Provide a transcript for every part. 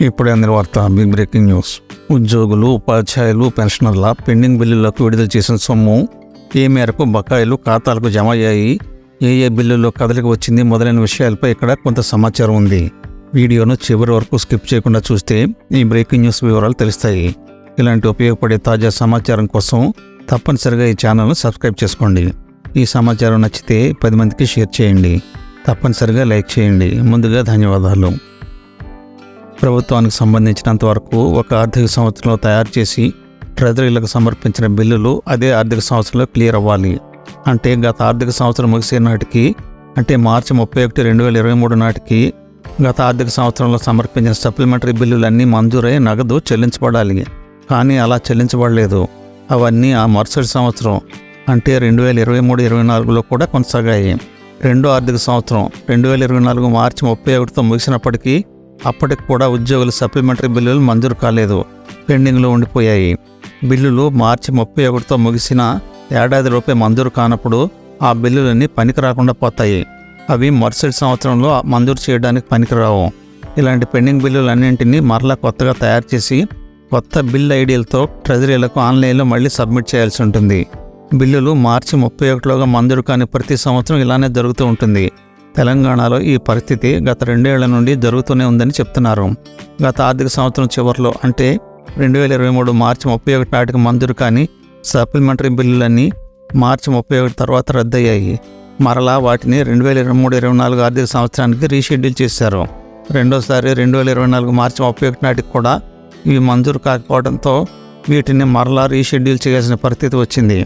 ఇప్పుడే అందిన వార్త బిగ్ బ్రేకింగ్ న్యూస్. ఉద్యోగులు ఉపాధ్యాయులు పెన్షనర్ల పెండింగ్ బిల్లులకు విడుదల చేసిన సొమ్ము ఏ మేరకు బకాయిలు ఖాతాలకు జమ అయ్యాయి ఏ ఏ బిల్లుల్లో కదలిక వచ్చింది మొదలైన విషయాలపై ఇక్కడ కొంత సమాచారం ఉంది. వీడియోను చివరి వరకు స్కిప్ చేయకుండా చూస్తే ఈ బ్రేకింగ్ న్యూస్ వివరాలు తెలుస్తాయి. ఇలాంటి ఉపయోగపడే తాజా సమాచారం కోసం తప్పనిసరిగా ఈ ఛానల్ను సబ్స్క్రైబ్ చేసుకోండి. ఈ సమాచారం నచ్చితే పది మందికి షేర్ చేయండి. తప్పనిసరిగా లైక్ చేయండి. ముందుగా ధన్యవాదాలు. ప్రభుత్వానికి సంబంధించినంత వరకు ఒక ఆర్థిక సంవత్సరంలో తయారు చేసి ట్రెజరీలకు సమర్పించిన బిల్లులు అదే ఆర్థిక సంవత్సరంలో క్లియర్ అవ్వాలి. అంటే గత ఆర్థిక సంవత్సరం ముగిసే నాటికి అంటే మార్చి ముప్పై ఒకటి రెండు వేల ఇరవై మూడు నాటికి గత ఆర్థిక సంవత్సరంలో సమర్పించిన సప్లిమెంటరీ బిల్లులన్నీ మంజూరై నగదు చెల్లించబడాలి. కానీ అలా చెల్లించబడలేదు. అవన్నీ ఆ మరుసటి సంవత్సరం అంటే రెండు వేల ఇరవై మూడు ఇరవై నాలుగులో కూడా కొనసాగాయి. రెండో ఆర్థిక సంవత్సరం రెండు వేల ఇరవై నాలుగు మార్చి ముప్పై ఒకటితో ముగిసినప్పటికీ అప్పటికి కూడా ఉద్యోగుల సప్లిమెంటరీ బిల్లులు మంజూరు కాలేదు. పెండింగ్లో ఉండిపోయాయి. బిల్లులు మార్చి ముప్పై ఒకటితో ముగిసిన ఏడాదిలోపే మంజూరు కానప్పుడు ఆ బిల్లులన్నీ పనికి రాకుండా పోతాయి. అవి మరుసటి సంవత్సరంలో మంజూరు చేయడానికి పనికిరావు ఇలాంటి పెండింగ్ బిల్లులన్నింటినీ మరలా కొత్తగా తయారు చేసి కొత్త బిల్ ఐడియలతో ట్రెజరీలకు ఆన్లైన్లో మళ్ళీ సబ్మిట్ చేయాల్సి ఉంటుంది. బిల్లులు మార్చి ముప్పై ఒకటిలోగా మంజూరు కాని ప్రతి సంవత్సరం ఇలానే జరుగుతూ ఉంటుంది. తెలంగాణలో ఈ పరిస్థితి గత రెండేళ్ళ నుండి జరుగుతూనే ఉందని చెప్తున్నారు. గత ఆర్థిక సంవత్సరం చివరిలో అంటే రెండు వేల ఇరవై మూడు మార్చి ముప్పై ఒకటి నాటికి మంజూరు కాని సప్లిమెంటరీ బిల్లులన్నీ మార్చి ముప్పై ఒకటి తర్వాత రద్దయ్యాయి. మరలా వాటిని రెండు వేల ఇరవై మూడు ఇరవై నాలుగు ఆర్థిక సంవత్సరానికి రీషెడ్యూల్ చేశారు. రెండోసారి రెండు వేల ఇరవై నాలుగు మార్చి ముప్పై ఒకటి నాటికి కూడా ఇవి మంజూరు కాకపోవడంతో వీటిని మరలా రీషెడ్యూల్ చేయాల్సిన పరిస్థితి వచ్చింది.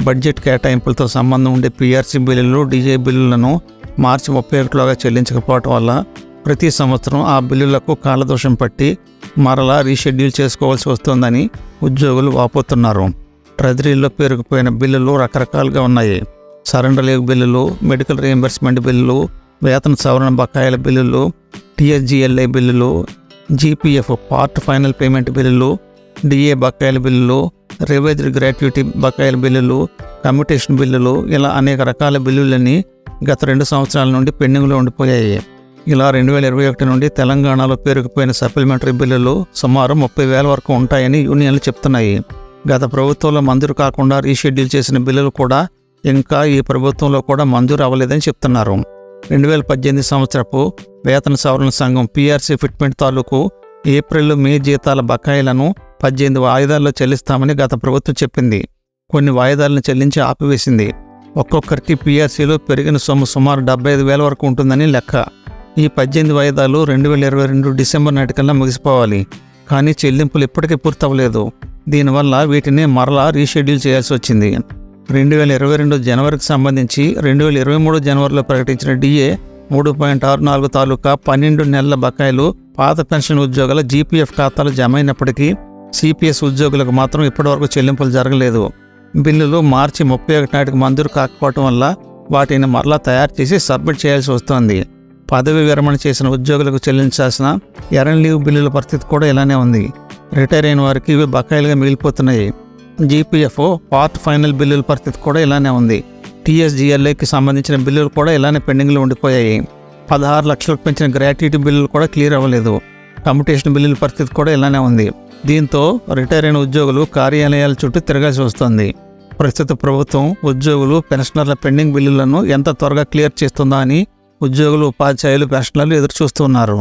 బడ్జెట్ కేటాయింపులతో సంబంధం ఉండే పీఆర్సీ బిల్లులు డీజే బిల్లులను మార్చి ముప్పై ఒకటిలోగా చెల్లించకపోవటం వల్ల ప్రతి సంవత్సరం ఆ బిల్లులకు కాలదోషం పట్టి మరలా రీషెడ్యూల్ చేసుకోవాల్సి వస్తుందని ఉద్యోగులు వాపోతున్నారు. ట్రెజరీలో పేరుకుపోయిన బిల్లులు రకరకాలుగా ఉన్నాయి. సరెండర్ లీవ్ బిల్లులు మెడికల్ రీఎంబర్స్మెంట్ బిల్లులు వేతన సవరణ బకాయిల బిల్లులు టీఎస్జిఎల్ఐ బిల్లులు జీపీఎఫ్ పార్ట్ ఫైనల్ పేమెంట్ బిల్లులు డిఏ బకాయిల బిల్లులు రెవెన్యూ గ్రాట్యుటీ బకాయిల బిల్లులు కమ్యూటేషన్ బిల్లులు ఇలా అనేక రకాల బిల్లులని గత రెండు సంవత్సరాల నుండి పెండింగ్లో ఉండిపోయాయి. ఇలా రెండు వేల ఇరవై ఒకటి నుండి తెలంగాణలో పేరుకుపోయిన సప్లిమెంటరీ బిల్లులు సుమారు ముప్పై వేల వరకు ఉంటాయని యూనియన్లు చెప్తున్నాయి. గత ప్రభుత్వంలో మంజూరు కాకుండా రీషెడ్యూల్ చేసిన బిల్లులు కూడా ఇంకా ఈ ప్రభుత్వంలో కూడా మంజూరు అవ్వలేదని చెప్తున్నారు. రెండు వేల పద్దెనిమిది సంవత్సరపు వేతన సవరణ సంఘం పీఆర్సీ ఫిట్మెంట్ తాలూకు ఏప్రిల్ మే జీతాల బకాయిలను పద్దెనిమిది వాయిదాల్లో చెల్లిస్తామని గత ప్రభుత్వం చెప్పింది. కొన్ని వాయిదాలను చెల్లించి ఆపివేసింది. ఒక్కొక్కరికి పిఆర్సీలో పెరిగిన సొమ్ము సుమారు డెబ్బై ఐదు వేల వరకు ఉంటుందని లెక్క. ఈ పద్దెనిమిది వాయిదాలు రెండు వేల ఇరవై రెండు డిసెంబర్ నాటికల్లా ముగిసిపోవాలి. కానీ చెల్లింపులు ఇప్పటికీ పూర్తవలేదు దీనివల్ల వీటిని మరలా రీషెడ్యూల్ చేయాల్సి వచ్చింది. రెండు వేల ఇరవై రెండు జనవరికి సంబంధించి రెండు వేల ఇరవై మూడు జనవరిలో ప్రకటించిన డిఏ మూడు పాయింట్ ఆరు నాలుగు తాలూకా పన్నెండు నెలల బకాయిలు పాత పెన్షన్ ఉద్యోగుల జీపీఎఫ్ ఖాతాలు జమ అయినప్పటికీ సిపిఎస్ ఉద్యోగులకు మాత్రం ఇప్పటివరకు చెల్లింపులు జరగలేదు. బిల్లులు మార్చి ముప్పై ఒకటి నాటికి మంజూరు కాకపోవటం వల్ల వాటిని మరలా తయారు చేసి సబ్మిట్ చేయాల్సి వస్తోంది. పదవి విరమణ చేసిన ఉద్యోగులకు చెల్లించాల్సిన ఎరన్ లీవ్ బిల్లుల పరిస్థితి కూడా ఇలానే ఉంది. రిటైర్ అయిన వారికి ఇవి బకాయిలుగా మిగిలిపోతున్నాయి. జీపీఎఫ్ పార్ట్ ఫైనల్ బిల్లుల పరిస్థితి కూడా ఇలానే ఉంది. టీఎస్జిఎల్ఐకి సంబంధించిన బిల్లులు కూడా ఇలానే పెండింగ్లో ఉండిపోయాయి. పదహారు లక్షలకు పెంచిన గ్రాట్యుటీ బిల్లులు కూడా క్లియర్ అవ్వలేదు. కమ్యూటేషన్ బిల్లుల పరిస్థితి కూడా ఇలానే ఉంది. దీంతో రిటైర్ అయిన ఉద్యోగులు కార్యాలయాల చుట్టూ తిరగాల్సి వస్తుంది. ప్రస్తుత ప్రభుత్వం ఉద్యోగులు పెన్షనర్ల పెండింగ్ బిల్లులను ఎంత త్వరగా క్లియర్ చేస్తుందా అని ఉద్యోగులు ఉపాధ్యాయులు పెన్షనర్లు ఎదురు చూస్తున్నారు